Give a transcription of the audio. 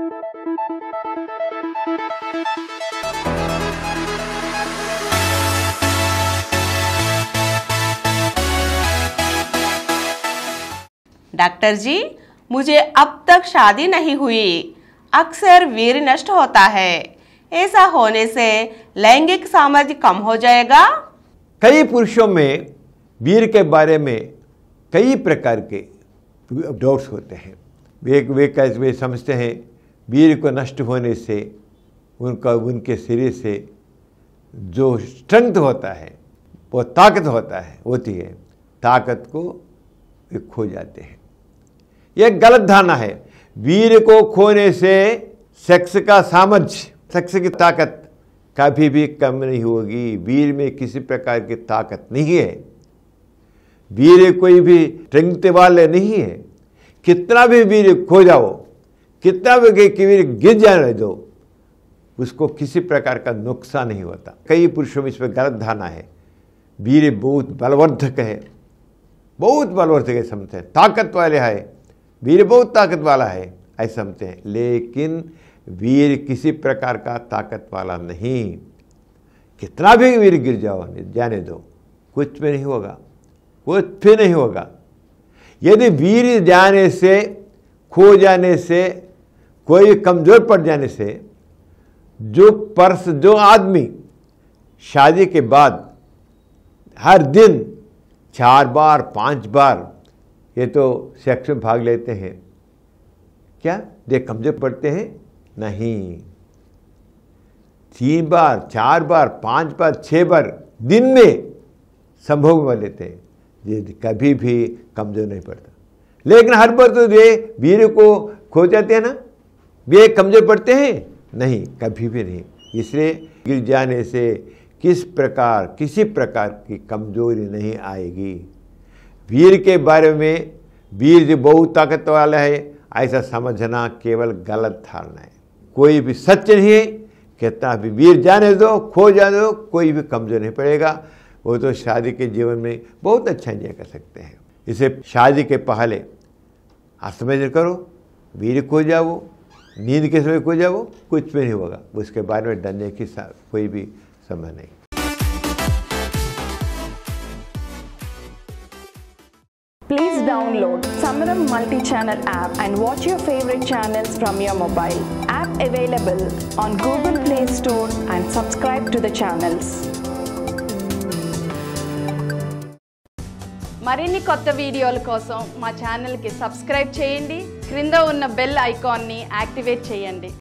Doctor जी, मुझे अब तक शादी नहीं हुई। अक्सर वीर नष्ट होता है। ऐसा होने से लैंगिक सामर्थ्य कम हो जाएगा? कई पुरुषों में वीर के बारे में कई प्रकार के डाउट्स होते हैं। वे वे कैसे, वे समझते हैं। वीर को नष्ट होने से, उनका, उनके शरीर से जो स्ट्रेंथ होता है, वो ताकत होता है, होती है, ताकत को वे खो जाते हैं। यह गलत धारणा है। वीर को खोने से सेक्स का सामर्थ्य सेक्स की ताकत कभी भी कम नहीं होगी। वीर में किसी प्रकार की ताकत नहीं है। वीर कोई भी स्ट्रेंथ वाले नहीं है। कितना भी वीर खो जाओ कितना भी कि गिर जाने दो उसको किसी प्रकार का नुकसान नहीं होता। कई पुरुषों में इस पर गलत धारणा है। वीर बहुत बलवर्धक है। बहुत बलवर्धक है, समझते हैं। ताकत वाले है। वीर बहुत ताकत वाला है, ऐसे समझते हैं। लेकिन वीर किसी प्रकार का ताकत वाला नहीं। कितना भी वीर गिर जाओ, जाने दो। कुछ भी नहीं होगा। कुछ भी नहीं होगा। यदि वीर जाने से, खो जाने से कोई कमज़ोर पड़ जाने से जो पर्स, जो आदमी शादी के बाद हर दिन चार बार, पाँच बार ये तो सेक्स में भाग लेते हैं। क्या? देख कमज़ोर पड़ते हैं? नहीं। तीन बार, चार बार, पाँच बार, छह बार दिन में संभोग में लेते हैं। ये कभी भी कमज़ोर नहीं पड़ता। लेकिन हर बार तो ये वीर को खो जाते हैं ना? वे कमज़ोर पड़ते हैं? नहीं, कभी भी नहीं। इसलिए गिर जाने से किस प्रकार, किसी प्रकार की कमज़ोरी नहीं आएगी। वीर के बारे में, वीर जो बहुत ताकत वाला है, ऐसा समझना केवल गलत धारणा है। कोई भी सच नहीं है कितना भी वीर जाने दो, खो जाने दो, कोई भी कमज़ोर नहीं पड़ेगा। वो तो शादी के जीवन में बहुत अच्छा एंजॉय कर सकते हैं। इसे शादी के पहले असमझ करो, वीर खो जाओ नींद के समय खो जाओ कुछ भी नहीं होगा उसके बारे में डरने की कोई भी समय नहीं Please download Samaram multi-channel app and watch your favorite channels from your mobile. App available on Google Play Store and subscribe to the channels. మరిన్ని కొత్త వీడియోల కోసం మా ఛానల్కి సబ్స్క్రైబ్ చేయండి క్రింద ఉన్న బెల్ ఐకాన్ని యాక్టివేట్ చేయండి.